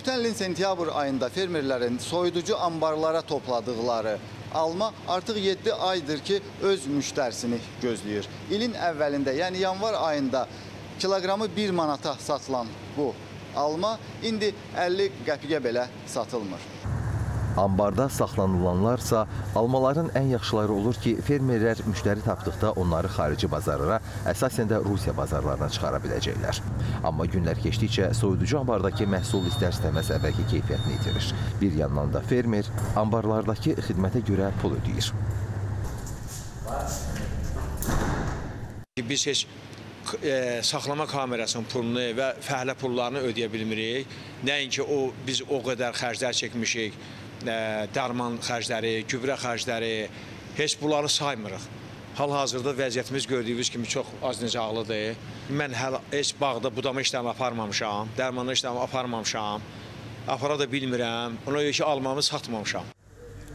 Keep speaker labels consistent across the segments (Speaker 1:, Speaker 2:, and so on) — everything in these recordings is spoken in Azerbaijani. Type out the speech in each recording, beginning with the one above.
Speaker 1: Ötən ilin sentyabr ayında fermerlərin soyuducu anbarlara topladıqları alma artıq 7 aydır ki, öz müştərisini gözləyir. İlin əvvəlində, yəni yanvar ayında kiloqramı 1 manata satılan bu alma indi 50 qəpiyə belə satılmır.
Speaker 2: Ambarda saxlanılanlarsa almaların ən yaxşıları olur ki, fermerlər müştəri tapdıqda onları xarici bazarlara, əsasən də Rusiya bazarlarına çıxara biləcəklər. Amma günlər keçdikcə soyuducu ambardakı məhsul istər-istəməz əvvəlki keyfiyyətini itirir. Bir yandan da fermer ambarlardakı xidmətə görə pul ödəyir.
Speaker 3: Biz heç e, saxlama kamerasının pulunu və fəhlə pullarını ödəyə bilmirik. Nəinki o biz o qədər xərclər çəkmişik, e, dərman xərcləri, gübrə xərcləri, heç bunları saymırıq. Hal-hazırda vəziyyətimiz gördüyünüz kimi çox az necəqlıdır. Mən hələ heç bağda budama işləmi aparmamışam, dərmanlı işləmi aparmamışam. Apara da bilmirəm. Ona görə ki, almamı satmamışam.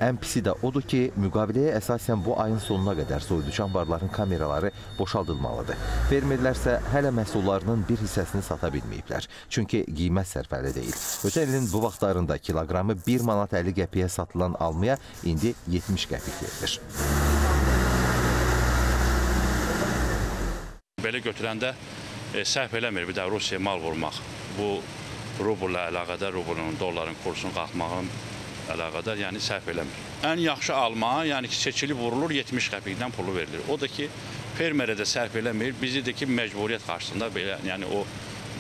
Speaker 2: Ən pisi də odur ki, müqaviləyə əsasən bu ayın sonuna qədər soyuducu anbarların kameraları boşaldılmalıdır. Fermerlər isə hələ məhsullarının bir hissəsini sata bilməyiblər. Çünki qiymət sərfəli deyil. Ötən ilin bu vaxtlarında kiloqramı 1 manat 50 qəpiyə satılan almaya indi 70 qəpik verilir.
Speaker 4: Belə götürəndə e, səhv eləmir bir də Rusiyaya mal vurmaq. Bu rublla əlaqədar, rublun, dolların kursunun qalxmağının əlaqədar, yəni səhv eləmir. Ən yaxşı alma, yəni ki, seçilib vurulur, 70 qəpikdən pulu verilir. O da ki, fermerə də səhv eləmir, bizi də ki, məcburiyyət qarşısında belə, yəni o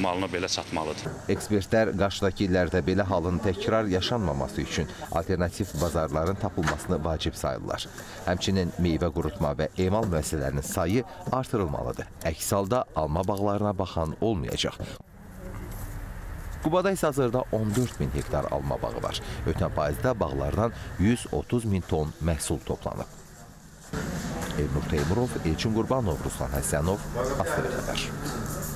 Speaker 4: malını belə satmalıdır.
Speaker 2: Ekspertlər qarşıdakı illərdə belə halın təkrar yaşanmaması üçün alternativ bazarların tapılmasını vacib sayırlar. Həmçinin meyvə qurutma və emal müəssisələrinin sayı artırılmalıdır. Əks halda alma bağlarına baxan olmayacaq. Qubada isə hazırda 14 min hektar alma bağı var. Ötən payızda bağlardan 130 min ton məhsul toplanıb. Elnur Teymurov, Elçin Qurbanov, Ruslan Həsənov, Astara Xəbər.